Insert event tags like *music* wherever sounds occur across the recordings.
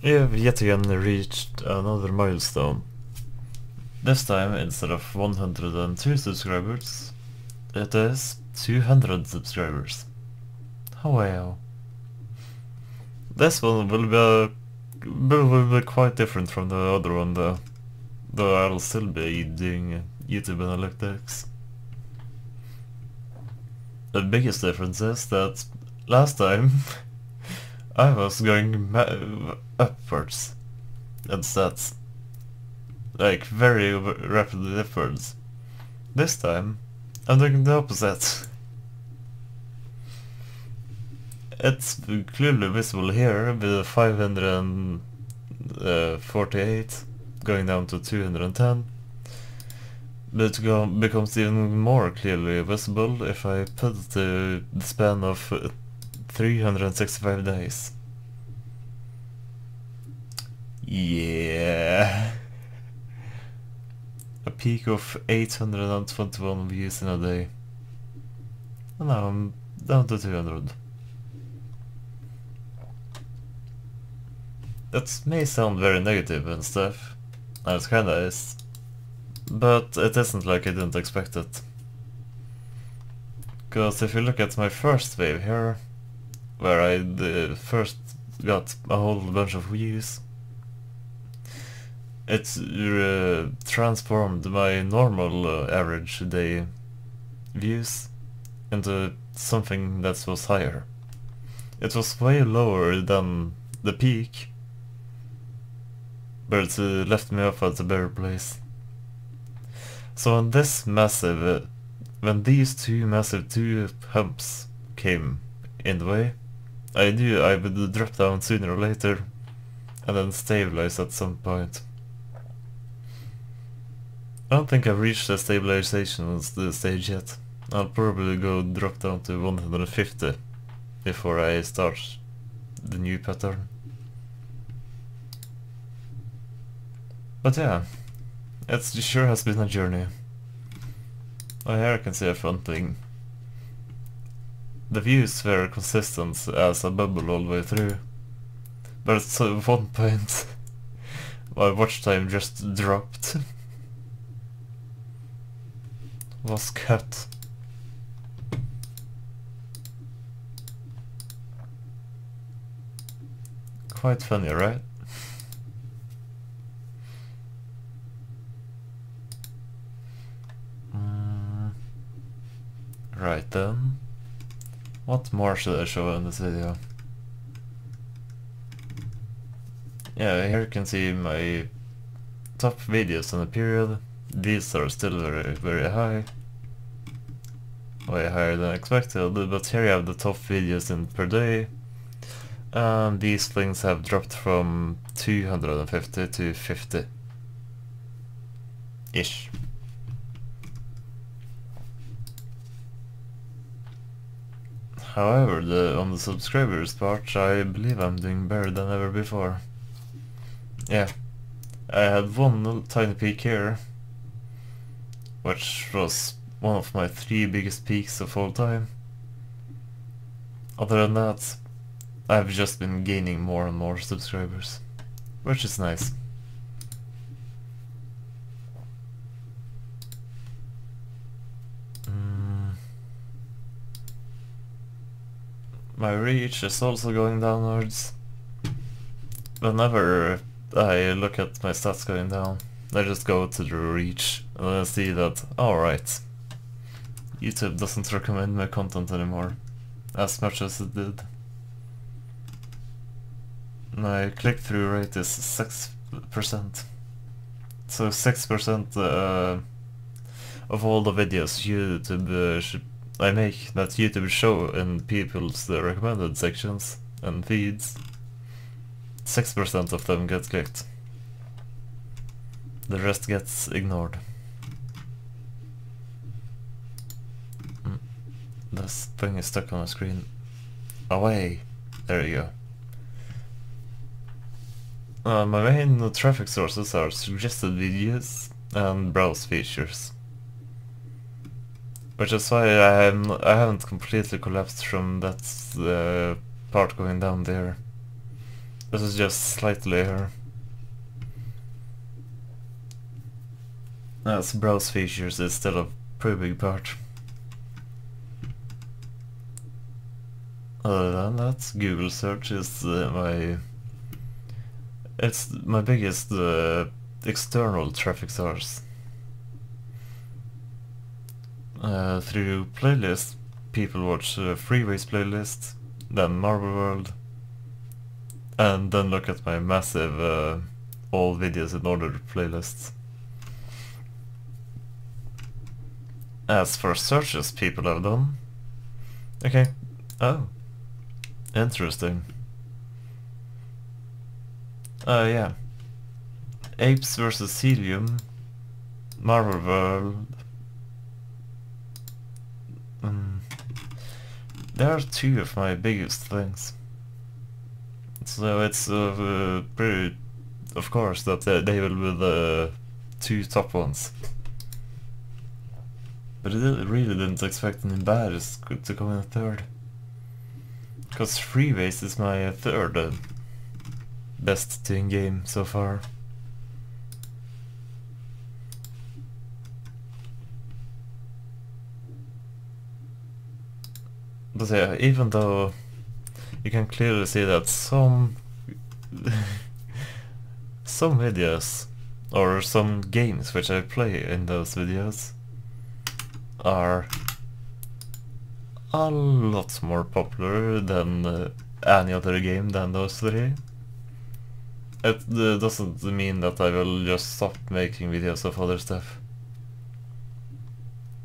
We have yet again reached another milestone. This time, instead of 102 subscribers, it is 200 subscribers. Oh wow. This one will be, will be quite different from the other one though. Though I'll still be doing YouTube analytics. The biggest difference is that last time *laughs* I was going upwards and that's Like very rapidly upwards. This time I'm doing the opposite. It's clearly visible here with 548 going down to 210. But it becomes even more clearly visible if I put the, the span of 365 days. Yeah. A peak of 821 views in a day. And now I'm um, down to 200. That may sound very negative and stuff, and it kinda is, but it isn't like I didn't expect it. Because if you look at my first wave here, where I first got a whole bunch of views. It's uh, transformed my normal uh, average day views into something that was higher. It was way lower than the peak, but it uh, left me off at a better place. So when this massive, uh, when these two massive two humps came in the way, I knew I would drop down sooner or later and then stabilize at some point. I don't think I've reached the stabilization stage yet. I'll probably go drop down to 150 before I start the new pattern. But yeah, it sure has been a journey. Oh here I can see a fun thing. The views were consistent as a bubble all the way through. But at *laughs* one point my watch time just dropped. *laughs* Was cut. Quite funny, right? Mm. Right then. What more should I show in this video? Yeah, here you can see my top videos in the period. These are still very, very high. Way higher than expected, but here you have the top videos in per day. And these things have dropped from 250 to 50. Ish. However, the, on the subscribers part, I believe I'm doing better than ever before. Yeah, I had one tiny peak here, which was one of my three biggest peaks of all time. Other than that, I've just been gaining more and more subscribers, which is nice. Mm. My reach is also going downwards. Whenever I look at my stats going down, I just go to the reach and I see that, alright, YouTube doesn't recommend my content anymore, as much as it did. My click-through rate is 6%. So 6% uh, of all the videos YouTube uh, I make that YouTube show in people's uh, recommended sections and feeds, 6% of them get clicked. The rest gets ignored. This thing is stuck on the screen. Away! There you go. Uh, my main traffic sources are suggested videos and browse features. Which is why I, am, I haven't completely collapsed from that uh, part going down there. This is just slightly here. That's browse features is still a pretty big part. Other than that, Google search is uh, my... It's my biggest uh, external traffic source. Uh, through playlists, people watch uh, Freeways playlist, then Marvel World, and then look at my massive uh, all videos in order playlists. As for searches people have done... Okay. Oh. Interesting. Oh yeah. Apes versus Helium. Marvel World. Mm. There are two of my biggest things. So it's uh, pretty, of course, that they will be the two top ones. But I really didn't expect an embarrass to come in third. Because Freeways is my third uh, best team game so far. But yeah, even though you can clearly see that some *laughs* some videos or some games which I play in those videos are a lot more popular than uh, any other game than those three. It uh, doesn't mean that I will just stop making videos of other stuff.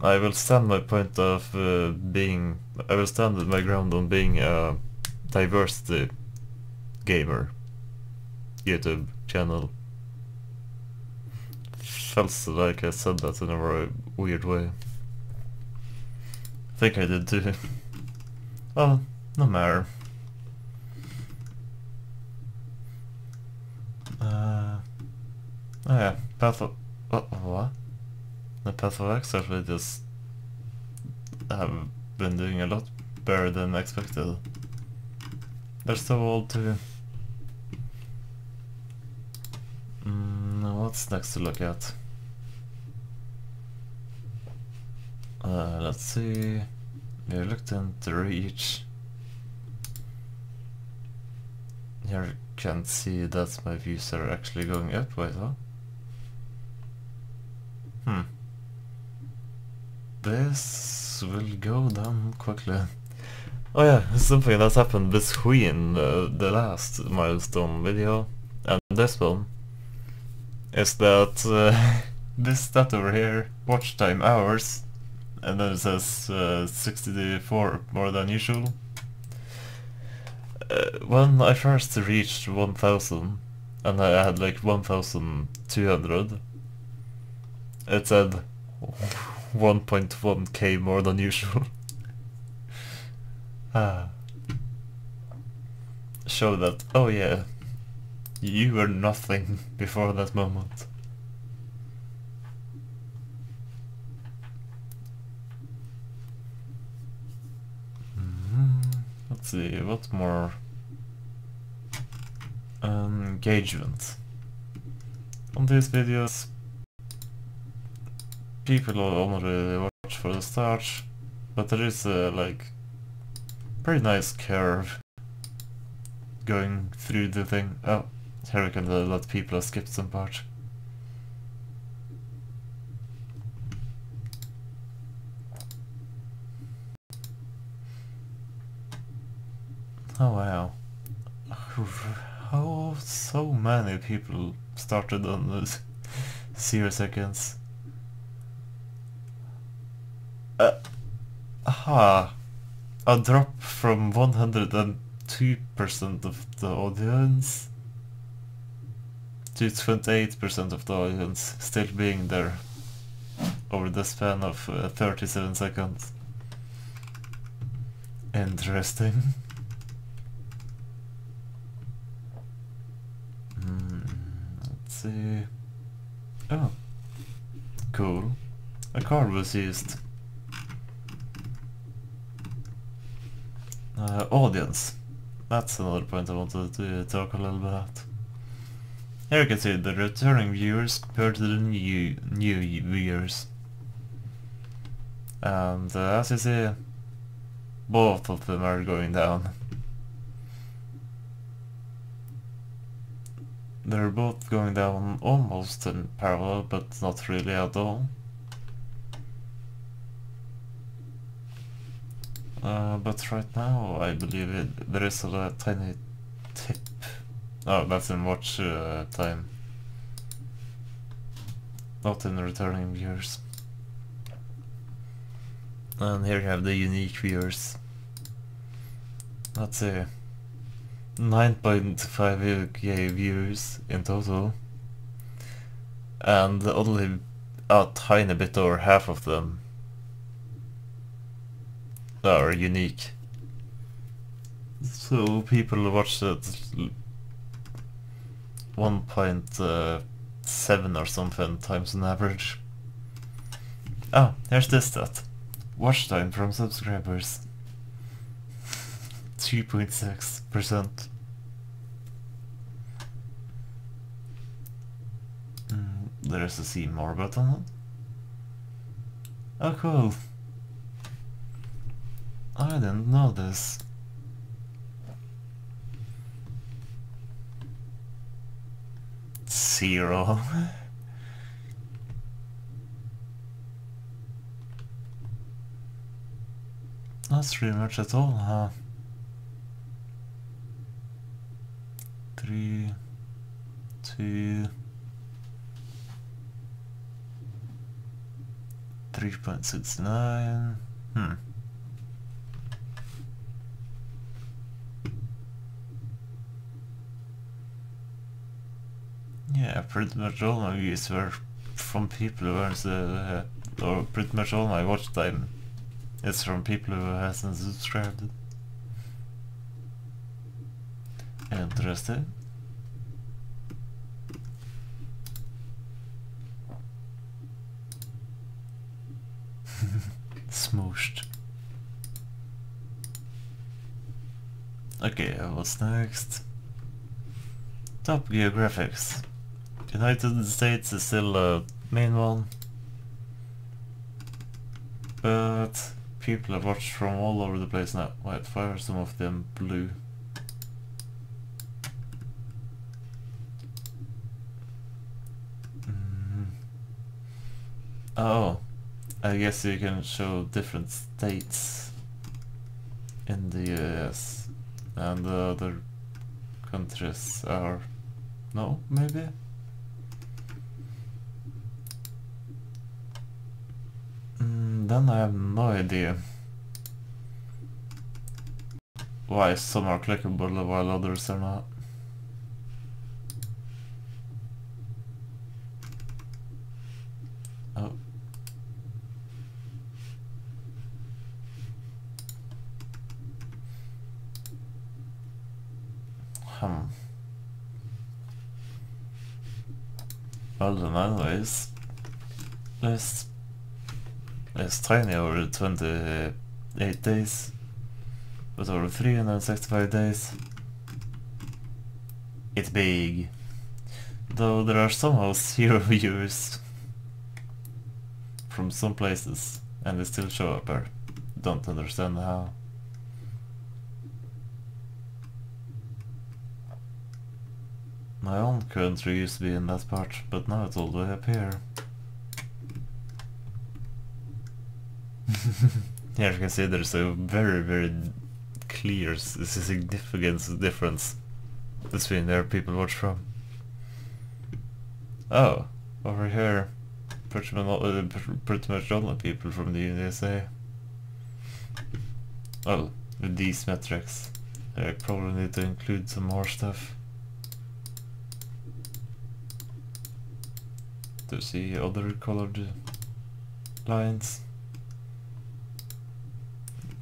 I will stand my point of uh, being... I will stand my ground on being a diversity gamer YouTube channel. Feels like I said that in a very weird way think I did too. Well, no matter. Uh, oh yeah, Path of... What? what? The Path of Exile videos have been doing a lot better than expected. They're so old too. Mm, what's next to look at? Uh, let's see. Reluctant reach. Here you can see that my views are actually going up, wait what? Hmm. This will go down quickly. Oh yeah, something that's happened between uh, the last milestone video and this one is that uh, *laughs* this stat over here, watch time hours, and then it says uh, 64 more than usual. Uh, when I first reached 1000 and I had like 1200 it said 1.1k more than usual. *laughs* ah. Show that, oh yeah, you were nothing *laughs* before that moment. Let's see, what more? Engagement. On these videos, people only watch for the start, but there is a like pretty nice curve going through the thing. Oh, here we can let people skip some part. Oh wow. *sighs* How so many people started on the *laughs* zero seconds? Uh, aha. A drop from 102% of the audience to 28% of the audience still being there over the span of uh, 37 seconds. Interesting. *laughs* see. Oh. Cool. A car was used. Uh, audience. that's another point I wanted to talk a little about. Here you can see the returning viewers compared to the new new viewers. And uh, as you see, both of them are going down. They're both going down almost in parallel, but not really at all. Uh, but right now, I believe it, there is a tiny tip. Oh, that's in watch uh, time. Not in returning viewers. And here you have the unique viewers. Let's see. 9.5k viewers in total. And only a tiny bit over half of them are unique. So people watch it uh, 1.7 or something times an average. Oh, here's this stat. Watch time from subscribers. *laughs* 2.6%. Mm, there's a see more button. Oh cool. I didn't know this. Zero. That's pretty much at all, huh? Three, two, three point six nine. Hmm. Yeah, pretty much all my views were from people who aren't, uh, or pretty much all my watch time is from people who hasn't subscribed. Interesting. Okay, what's next? Top Geographics. United States is still a main one. But people have watched from all over the place now. Why are some of them blue. Mm. Oh, I guess you can show different states in the US and the other countries are no maybe Mm, then I have no idea why some are clickable while others are not. Oh. Hmm. Well then anyways, er let's er it's er tiny over 28 days, but over 365 days, it's big. Though there are somehow zero *laughs* viewers from some places, and they still show up here. Don't understand how. My own country used to be in that part, but now it's all the way up here. *laughs* Here you can see there's a very, very clear significant difference between where people watch from. Oh, over here, pretty much, uh, pretty much all the people from the USA. Oh, with these metrics, I probably need to include some more stuff. To see other colored lines.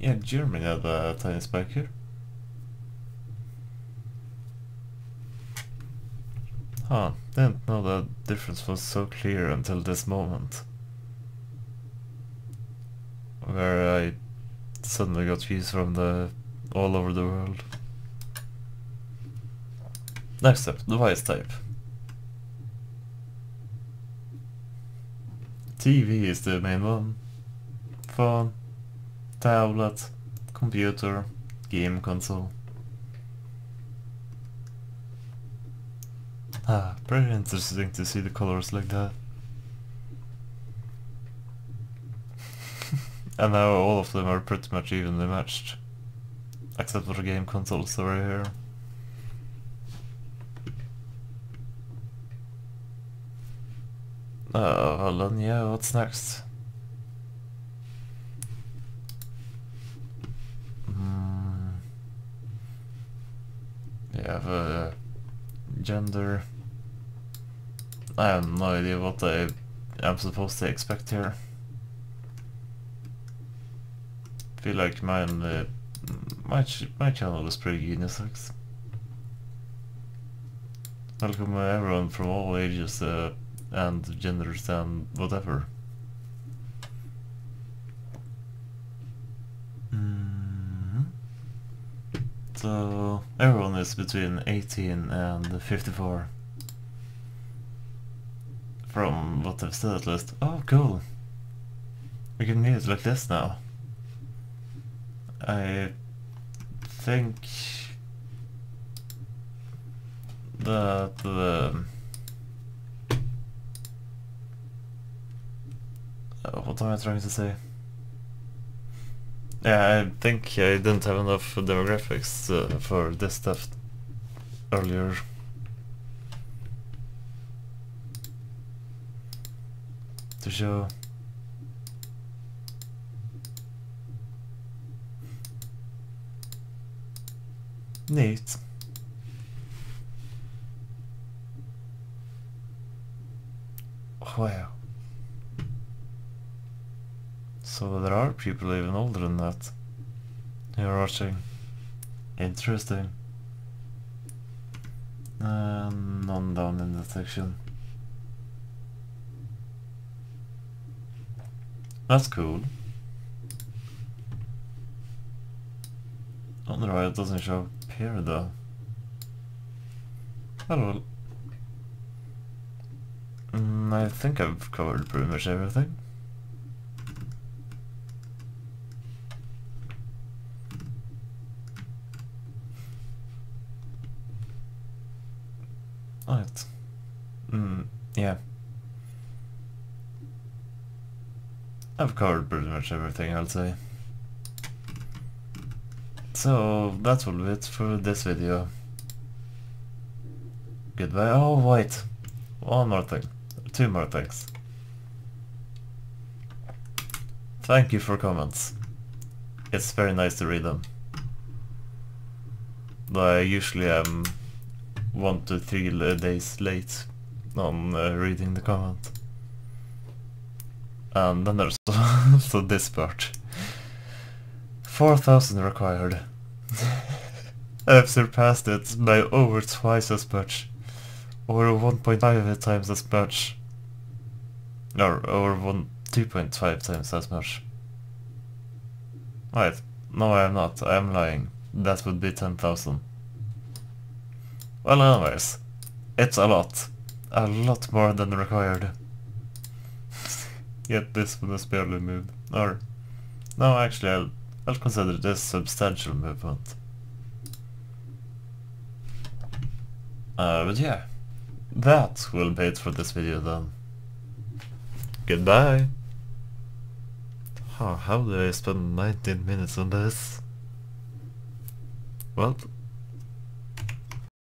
Yeah, Germany had a tiny spike here. Huh, didn't know the difference was so clear until this moment. Where I suddenly got views from the all over the world. Next up, device type. TV is the main one. Phone, tablet, computer, game console. Ah, pretty interesting to see the colors like that. *laughs* and now all of them are pretty much evenly matched. Except for the game consoles over here. Oh, hold on, yeah, what's next? Mm. Yeah, the gender. I have no idea what I am supposed to expect here. feel like mine, uh, my, ch my channel is pretty unisex. Welcome everyone from all ages uh, and genders and whatever. Mm. So everyone is between 18 and 54. From what I've said at least. Oh cool. We can mute like this now. I think that the what am I trying to say? Yeah, I think I didn't have enough demographics uh, for this stuff earlier. To show Neat. Wow. So there are people even older than that who are watching. Interesting. And none down in the section. That's cool. On the right it doesn't show here though. Hello. Mm, I think I've covered pretty much everything. Right. Mm, yeah. I've covered pretty much everything, I'll say. So that's all it for this video. Goodbye. Oh wait, one more thing, two more things. Thank you for comments. It's very nice to read them. I usually am one to three days late on uh, reading the comment. And then there's *laughs* also this part. 4000 required. *laughs* I've surpassed it by over twice as much. Or 1.5 times as much. Or over 1, 2.5 times as much. Wait, no I am not, I am lying. That would be 10,000. Well anyways, it's a lot. A lot more than required. *laughs* Yet this one is barely moved. Or, no actually I'll I'll consider this substantial movement. Uh, but yeah, that will be it for this video then. Goodbye! Huh, how did I spend 19 minutes on this? Well,